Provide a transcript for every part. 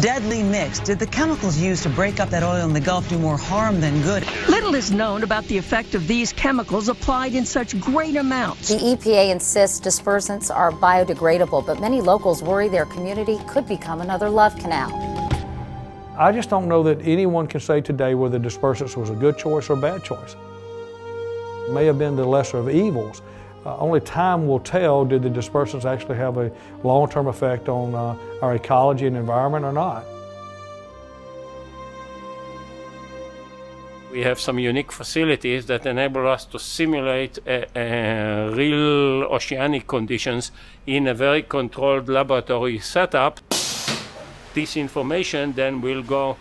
Deadly mix. Did the chemicals used to break up that oil in the Gulf do more harm than good? Little is known about the effect of these chemicals applied in such great amounts. The EPA insists dispersants are biodegradable, but many locals worry their community could become another love canal. I just don't know that anyone can say today whether dispersants was a good choice or a bad choice. It may have been the lesser of evils. Uh, only time will tell did the dispersants actually have a long-term effect on uh, our ecology and environment or not. We have some unique facilities that enable us to simulate a, a real oceanic conditions in a very controlled laboratory setup. This information then will go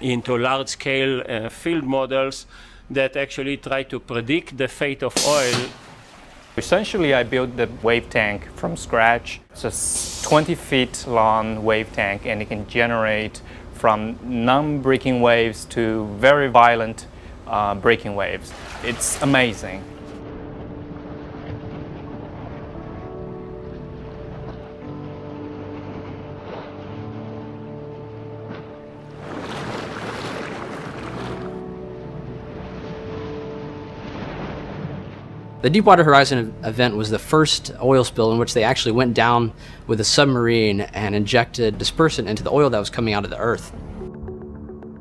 into large-scale uh, field models that actually try to predict the fate of oil Essentially, I built the wave tank from scratch. It's a 20 feet long wave tank and it can generate from non-breaking waves to very violent uh, breaking waves. It's amazing. The Deepwater Horizon event was the first oil spill in which they actually went down with a submarine and injected dispersant into the oil that was coming out of the earth.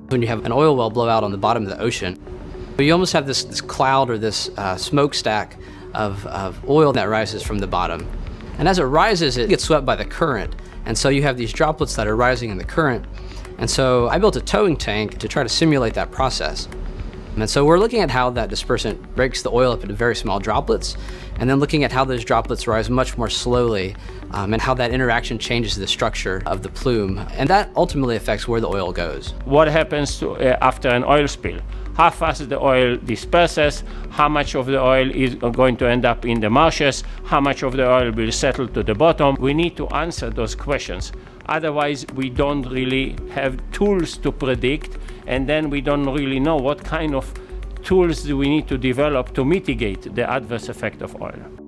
When you have an oil well blow out on the bottom of the ocean, you almost have this, this cloud or this uh, smokestack of, of oil that rises from the bottom. And as it rises, it gets swept by the current. And so you have these droplets that are rising in the current. And so I built a towing tank to try to simulate that process. And so we're looking at how that dispersant breaks the oil up into very small droplets, and then looking at how those droplets rise much more slowly, um, and how that interaction changes the structure of the plume. And that ultimately affects where the oil goes. What happens to, uh, after an oil spill? How fast the oil disperses, how much of the oil is going to end up in the marshes, how much of the oil will settle to the bottom. We need to answer those questions. Otherwise, we don't really have tools to predict, and then we don't really know what kind of tools do we need to develop to mitigate the adverse effect of oil.